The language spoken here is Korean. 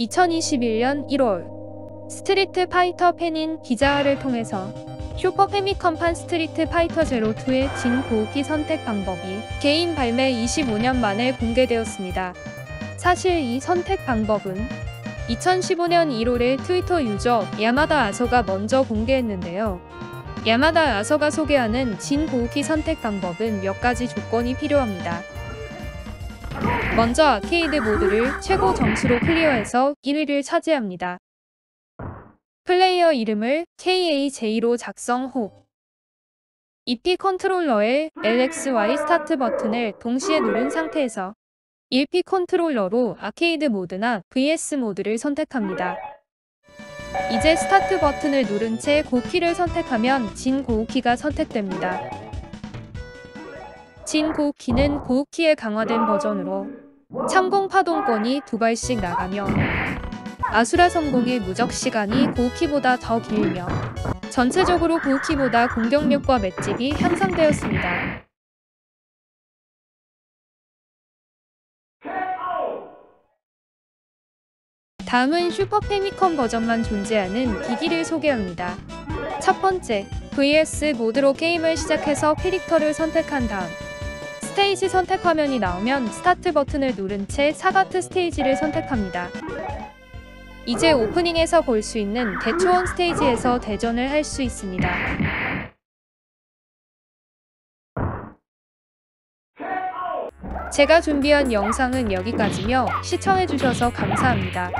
2021년 1월 스트리트 파이터 팬인 기자를 통해서 슈퍼 패미컴판 스트리트 파이터 제로2의 진고우키 선택 방법이 게임 발매 25년 만에 공개되었습니다. 사실 이 선택 방법은 2015년 1월에 트위터 유저 야마다 아서가 먼저 공개했는데요. 야마다 아서가 소개하는 진고우키 선택 방법은 몇 가지 조건이 필요합니다. 먼저 아케이드 모드를 최고 점수로 클리어해서 1위를 차지합니다. 플레이어 이름을 KAJ로 작성 후 2P 컨트롤러의 LXY 스타트 버튼을 동시에 누른 상태에서 1P 컨트롤러로 아케이드 모드나 VS 모드를 선택합니다. 이제 스타트 버튼을 누른 채 고키를 선택하면 진 고우키가 선택됩니다. 진 고우키는 고우키의 강화된 버전으로 참공 파동권이 두 발씩 나가며 아수라 성공의 무적 시간이 고우키보다 더 길며 전체적으로 고우키보다 공격력과 맷집이 향상되었습니다. 다음은 슈퍼 패미컴 버전만 존재하는 기기를 소개합니다. 첫 번째, VS 모드로 게임을 시작해서 캐릭터를 선택한 다음 스테이지 선택 화면이 나오면 스타트 버튼을 누른 채 사가트 스테이지를 선택합니다. 이제 오프닝에서 볼 수 있는 대초원 스테이지에서 대전을 할 수 있습니다. 제가 준비한 영상은 여기까지며 시청해주셔서 감사합니다.